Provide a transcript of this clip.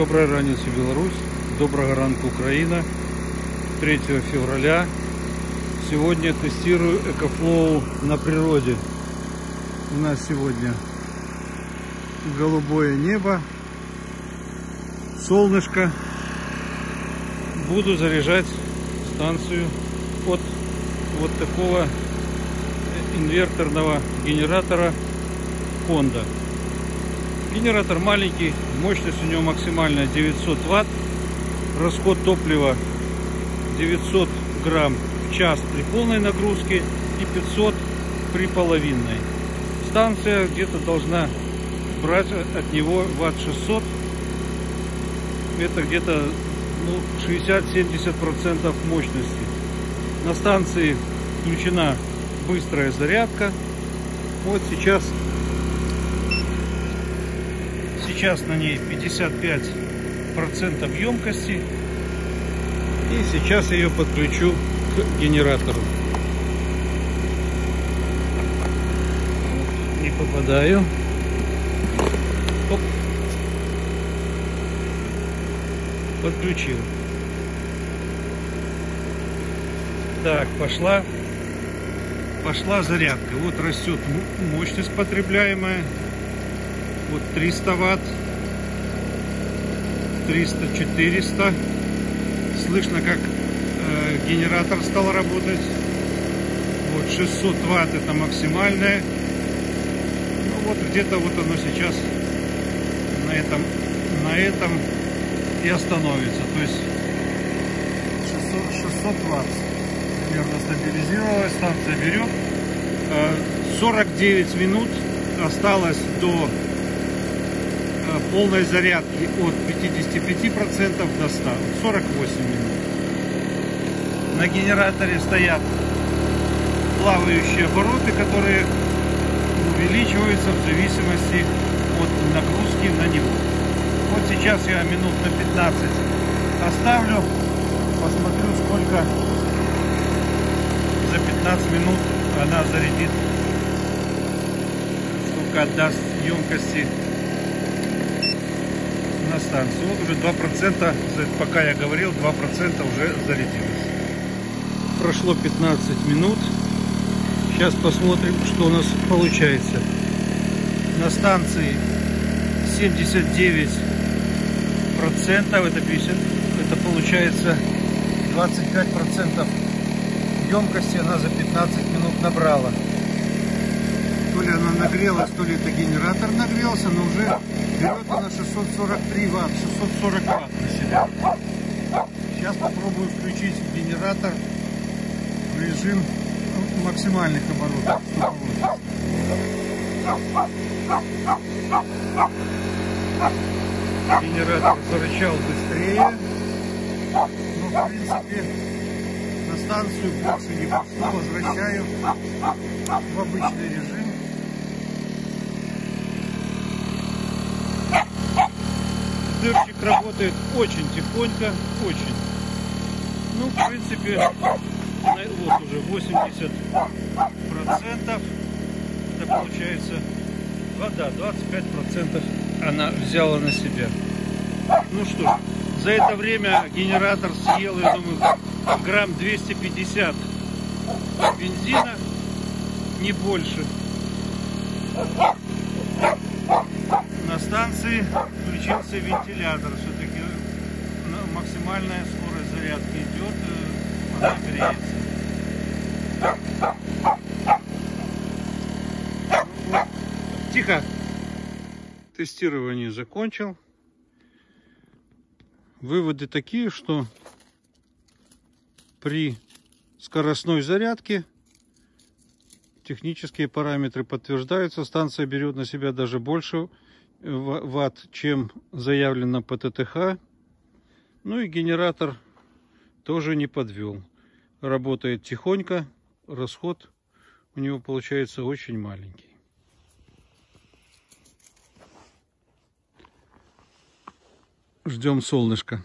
Доброй раніці, Беларусь. Доброго ранку, Украина. 3 февраля. Сегодня тестирую Экофлоу на природе. У нас сегодня голубое небо, солнышко. Буду заряжать станцию от вот такого инверторного генератора Honda. Генератор маленький, мощность у него максимальная 900 ватт, расход топлива 900 грамм в час при полной нагрузке и 500 при половинной. Станция где-то должна брать от него ватт 600, это где-то ну, 60-70% мощности. На станции включена быстрая зарядка. Вот сейчас Сейчас на ней 55% емкости. И сейчас ее подключу к генератору. Не попадаю. Оп. Подключил. Так, пошла. Пошла зарядка. Вот растет мощность потребляемая вот 300 ватт 300 400 слышно как э, генератор стал работать. Вот 600 ватт это максимальное. Ну вот где-то вот оно сейчас на этом на этом и остановится. То есть 600, 600 ватт примерно стабилизировалась станция берет. 49 э, минут осталось до полной зарядки от 55% до 100, 48 минут. На генераторе стоят плавающие обороты, которые увеличиваются в зависимости от нагрузки на него. Вот сейчас я минут на 15 оставлю, посмотрю сколько за 15 минут она зарядит, сколько отдаст емкости станцию. Вот уже 2%, пока я говорил, 2% уже зарядилось. Прошло 15 минут. Сейчас посмотрим, что у нас получается. На станции 79 процентов, это 50, это получается 25 процентов емкости она за 15 минут набрала. То ли она нагрелась, то ли это генератор нагрелся, но уже берет она 643 ватт, 640 ватт на себя. Сейчас попробую включить генератор в режим максимальных оборотов. Генератор зарычал быстрее, но в принципе на станцию больше не пошло, возвращаю в обычный режим. Работает очень тихонько, очень. Ну, в принципе, вот уже 80 процентов. Это получается, вода, 25 процентов она взяла на себя. Ну что ж, за это время генератор съел, я думаю, грамм 250 бензина, не больше станции включился вентилятор. Все-таки максимальная скорость зарядки идет, э, она греется. Тихо. Тестирование закончил. Выводы такие, что при скоростной зарядке технические параметры подтверждаются. Станция берет на себя даже больше ватт, чем заявлено по ТТХ. Ну и генератор тоже не подвел. Работает тихонько, расход у него получается очень маленький. Ждем солнышко.